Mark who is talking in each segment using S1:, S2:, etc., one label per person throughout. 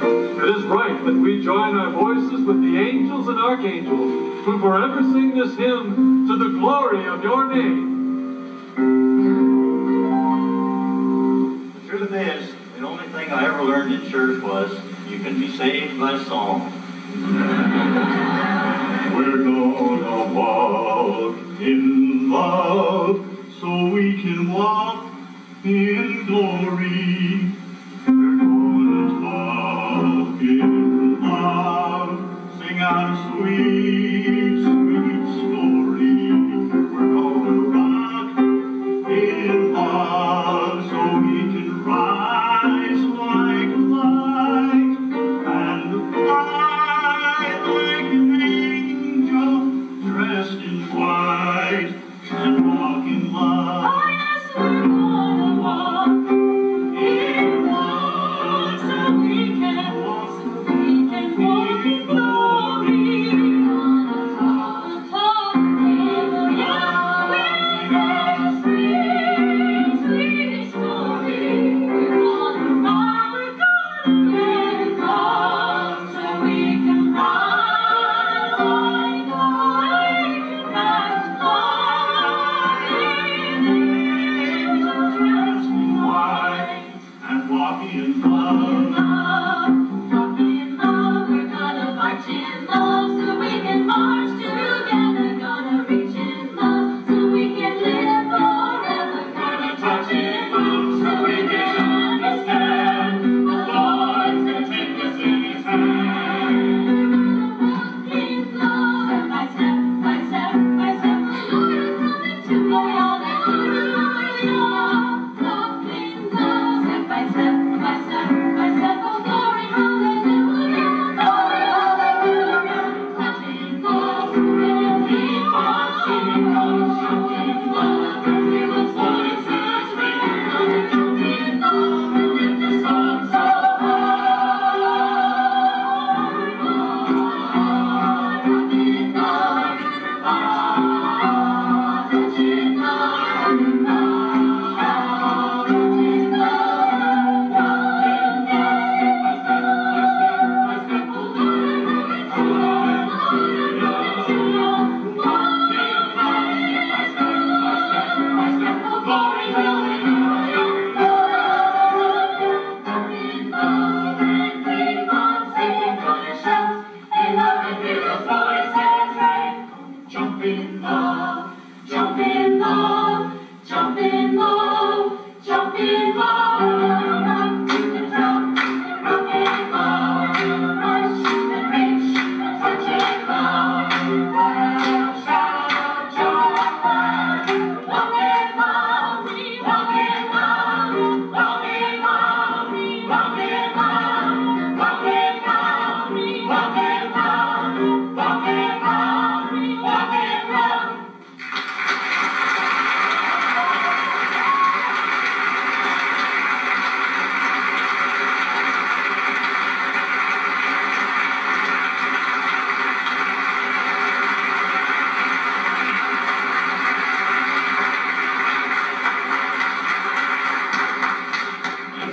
S1: It is right that we join our voices with the angels and archangels who forever sing this hymn to the glory of your name.
S2: The truth is, the only thing I ever learned in church was you can be saved by song.
S3: We're gonna walk in love so we can walk in glory. Sweet,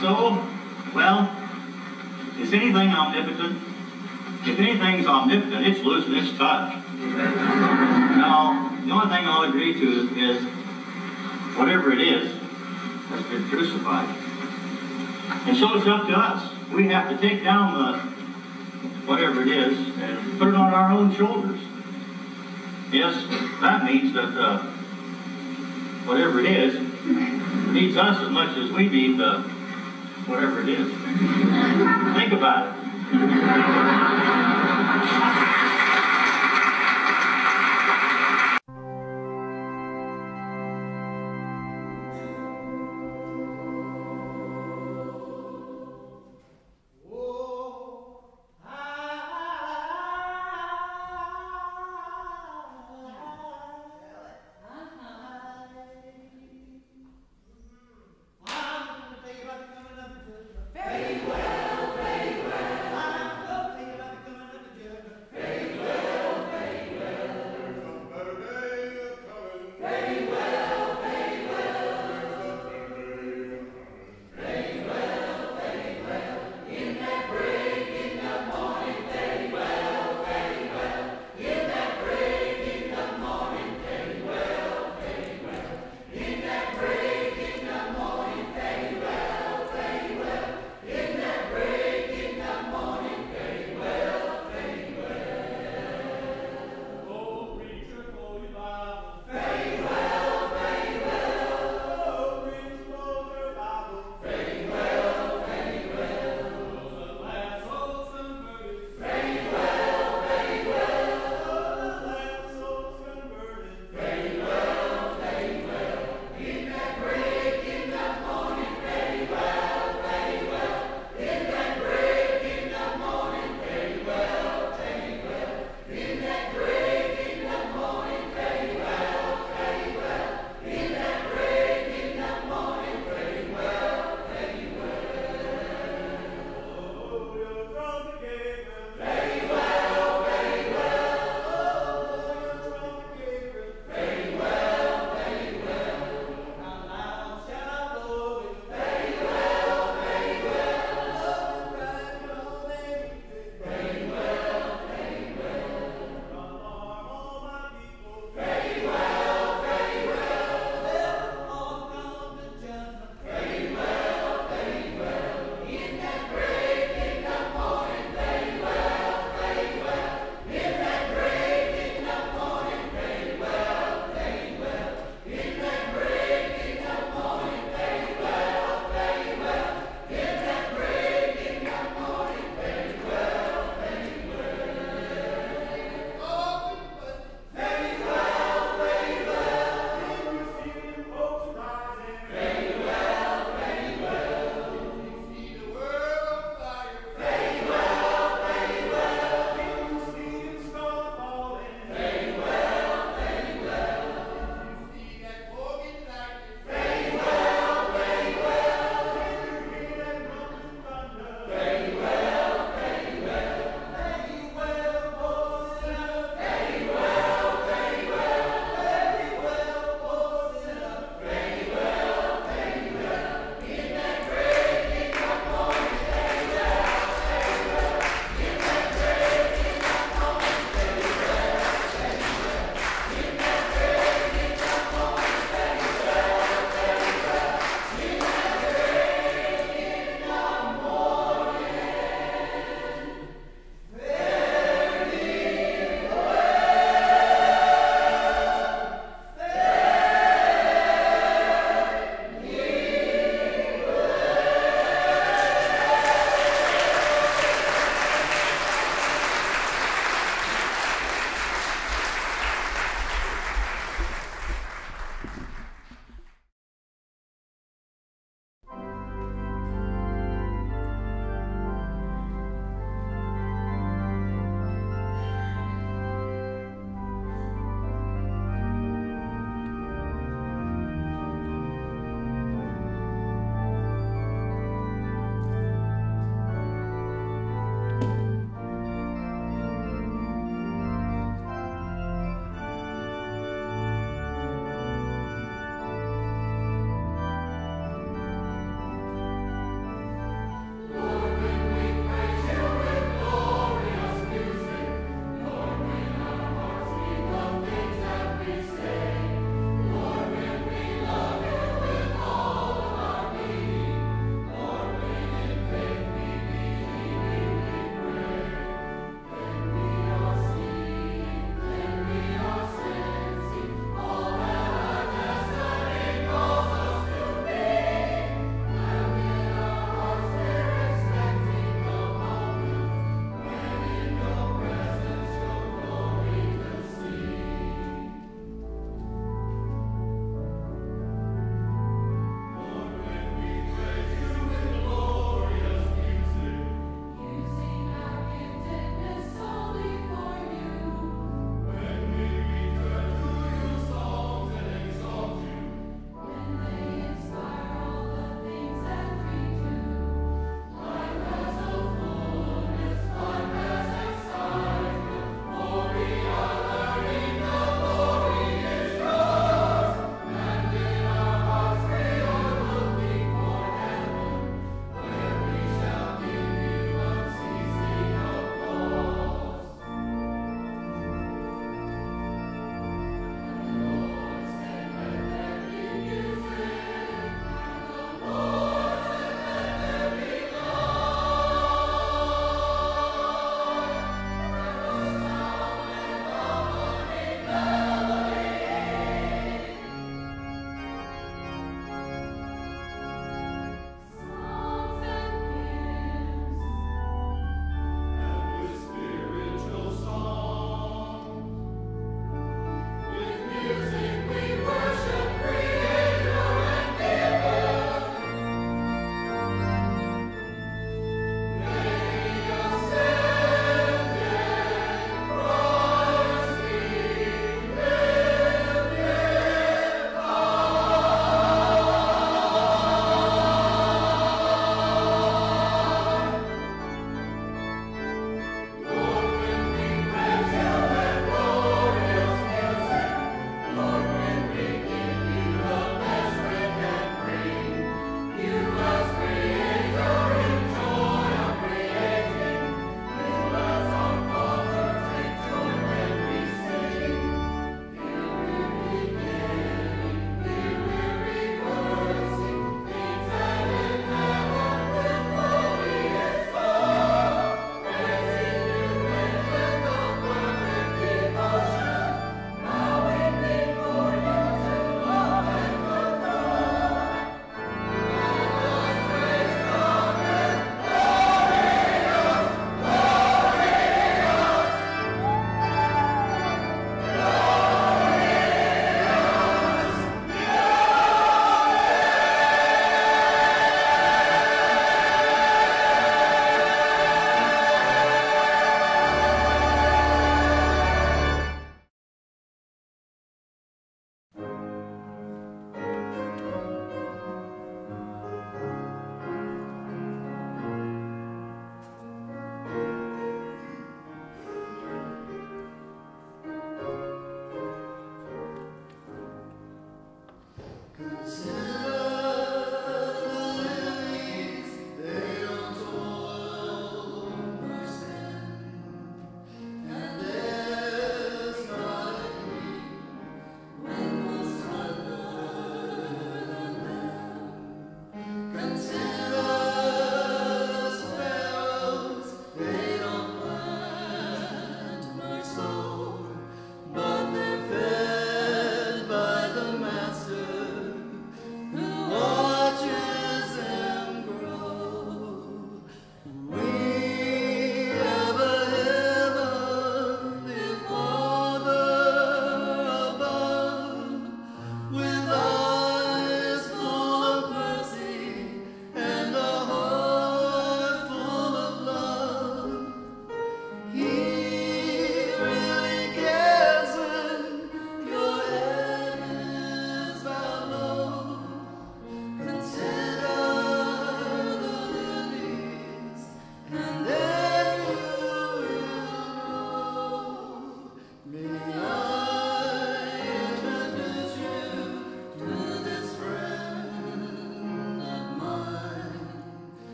S3: So,
S2: well, is anything omnipotent? If anything's omnipotent, it's losing its touch. Now, the only thing I'll agree to is whatever it is that's been crucified. And so it's up to us. We have to take down the whatever it is and put it on our own shoulders. Yes, that means that uh, whatever it is needs us as much as we need the whatever it is. Think about it.